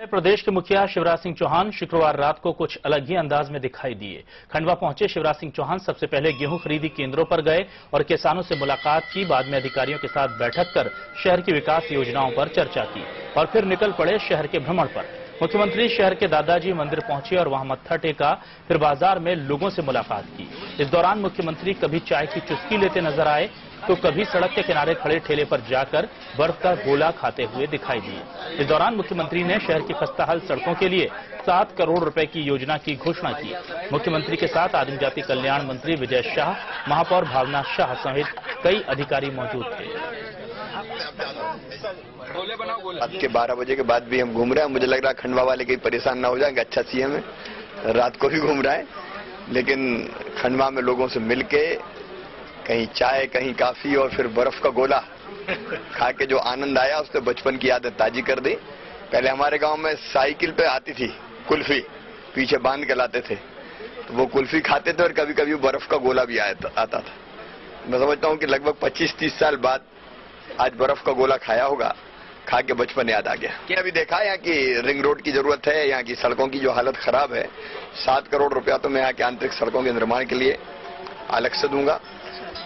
प्रदेश के मुखिया शिवराज सिंह चौहान शुक्रवार रात को कुछ अलग ही अंदाज में दिखाई दिए। खंडवा पहुँचे शिवराज सिंह चौहान सबसे पहले गेहूँ खरीदी केंद्रों पर गए और किसानों से मुलाकात की। बाद में अधिकारियों के साथ बैठक कर शहर की विकास योजनाओं पर चर्चा की और फिर निकल पड़े शहर के भ्रमण पर। मुख्यमंत्री शहर के दादाजी मंदिर पहुँचे और वहाँ मत्था टेका, फिर बाज़ार में लोगों से मुलाकात की। इस दौरान मुख्यमंत्री कभी चाय की चुस्की लेते नज़र आए तो कभी सड़क के किनारे खड़े ठेले पर जाकर बर्फ़ का गोला खाते हुए दिखाई दिए। इस दौरान मुख्यमंत्री ने शहर की खस्ताहाल सड़कों के लिए सात करोड़ रुपए की योजना की घोषणा की। मुख्यमंत्री के साथ आदिम जाति कल्याण मंत्री विजय शाह महापौर भावना शाह सहित कई अधिकारी मौजूद थे। रात के 12 बजे के बाद भी हम घूम रहे हैं। मुझे लग रहा है खंडवा वाले कहीं परेशान ना हो जाएँगे अच्छा सीएम है। रात को भी घूम रहा है। लेकिन खंडवा में लोगों से मिलके कहीं चाय, कहीं काफ़ी और फिर बर्फ़ का गोला। खा के जो आनंद आया, उसने बचपन की आदत ताजी कर दी। पहले हमारे गाँव में साइकिल पे आती थी, कुल्फी। पीछे बाँध के लाते थे। तो वो कुल्फी खाते थे और कभी कभी बर्फ़ का गोला भी आता था। मैं समझता हूँ कि लगभग 25-30 साल बाद आज बर्फ़ का गोला खाया होगा। खा के बचपन याद आ गया। कि अभी देखा यहाँ की रिंग रोड की ज़रूरत है? यहाँ की सड़कों की जो हालत खराब है? सात करोड़ रुपया तो मैं यहाँ के आंतरिक सड़कों के निर्माण के लिए अलग से दूँगा।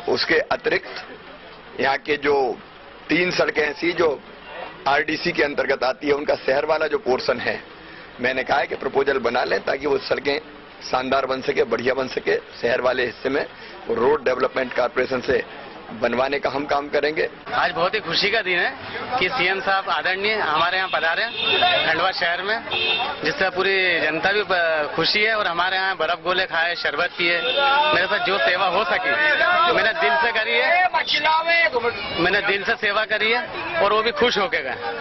उसके अतिरिक्त यहाँ के जो तीन सड़कें ऐसी जो आरडीसी के अंतर्गत आती है, उनका शहर वाला जो पोर्शन है, मैंने कहा है कि प्रपोजल बना लें ताकि वो सड़कें शानदार बन सके, बढ़िया बन सके, शहर वाले हिस्से में रोड डेवलपमेंट कारपोरेशन से बनवाने का हम काम करेंगे। आज बहुत ही खुशी का दिन है कि सीएम साहब आदरणीय हमारे यहाँ पधारे खंडवा शहर में, जिससे पूरी जनता भी खुशी है और हमारे यहाँ बर्फ़ गोले खाए, शरबत पिए। मेरे साथ जो सेवा हो सके, मैंने दिल से करी है। मैंने दिल से सेवा करी है और वो भी खुश होके गए।